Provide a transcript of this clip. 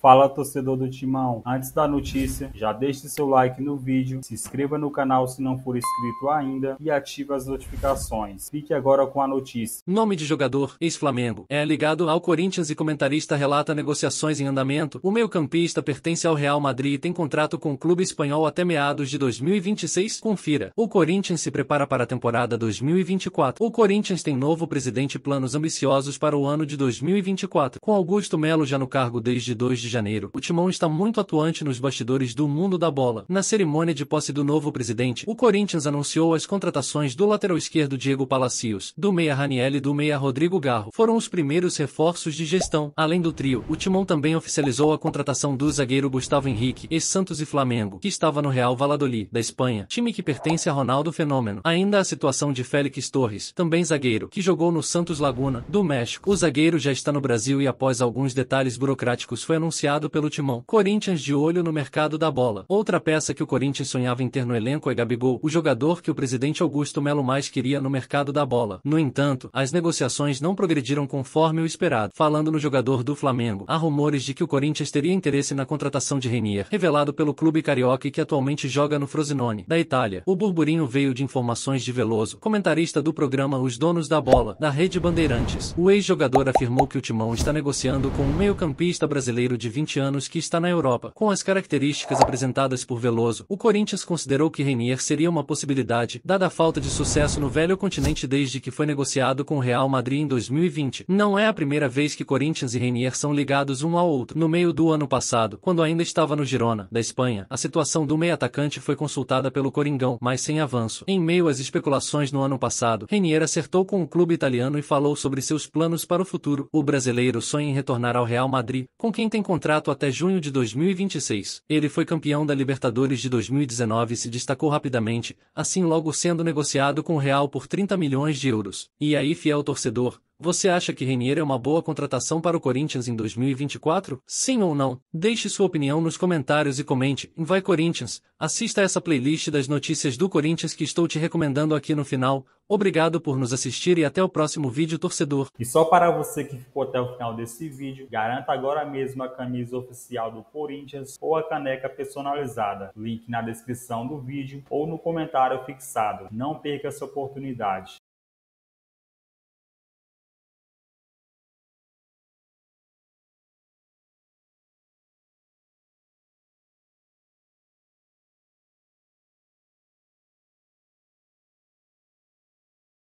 Fala torcedor do Timão, antes da notícia, já deixe seu like no vídeo, se inscreva no canal se não for inscrito ainda e ative as notificações. Fique agora com a notícia. Nome de jogador, ex-Flamengo, é ligado ao Corinthians e comentarista relata negociações em andamento. O meio-campista pertence ao Real Madrid e tem contrato com o clube espanhol até meados de 2026. Confira. O Corinthians se prepara para a temporada 2024. O Corinthians tem novo presidente e planos ambiciosos para o ano de 2024, com Augusto Melo já no cargo desde 2 de de Janeiro, o Timão está muito atuante nos bastidores do mundo da bola. Na cerimônia de posse do novo presidente, o Corinthians anunciou as contratações do lateral esquerdo Diego Palacios, do meia Raniel e do meia Rodrigo Garro. Foram os primeiros reforços de gestão. Além do trio, o Timão também oficializou a contratação do zagueiro Gustavo Henrique, ex-Santos e Flamengo, que estava no Real Valladolid, da Espanha, time que pertence a Ronaldo Fenômeno. Ainda a situação de Félix Torres, também zagueiro, que jogou no Santos Laguna, do México. O zagueiro já está no Brasil e após alguns detalhes burocráticos foi anunciado anunciado pelo Timão. Corinthians de olho no mercado da bola. Outra peça que o Corinthians sonhava em ter no elenco é Gabigol, o jogador que o presidente Augusto Melo mais queria no mercado da bola. No entanto, as negociações não progrediram conforme o esperado. Falando no jogador do Flamengo, há rumores de que o Corinthians teria interesse na contratação de Renier, revelado pelo clube carioca que atualmente joga no Frosinone, da Itália. O burburinho veio de informações de Veloso, comentarista do programa Os Donos da Bola, da Rede Bandeirantes. O ex-jogador afirmou que o Timão está negociando com um meio-campista brasileiro de de 20 anos que está na Europa. Com as características apresentadas por Veloso, o Corinthians considerou que Renier seria uma possibilidade, dada a falta de sucesso no velho continente desde que foi negociado com o Real Madrid em 2020. Não é a primeira vez que Corinthians e Renier são ligados um ao outro. No meio do ano passado, quando ainda estava no Girona, da Espanha, a situação do meio-atacante foi consultada pelo Coringão, mas sem avanço. Em meio às especulações no ano passado, Renier acertou com o clube italiano e falou sobre seus planos para o futuro. O brasileiro sonha em retornar ao Real Madrid, com quem tem contrato até junho de 2026. Ele foi campeão da Libertadores de 2019 e se destacou rapidamente, assim logo sendo negociado com o Real por 30 milhões de euros. E aí, fiel torcedor, você acha que Renier é uma boa contratação para o Corinthians em 2024? Sim ou não? Deixe sua opinião nos comentários e comente. Vai Corinthians! Assista essa playlist das notícias do Corinthians que estou te recomendando aqui no final. Obrigado por nos assistir e até o próximo vídeo, torcedor. E só para você que ficou até o final desse vídeo, garanta agora mesmo a camisa oficial do Corinthians ou a caneca personalizada. Link na descrição do vídeo ou no comentário fixado. Não perca essa oportunidade.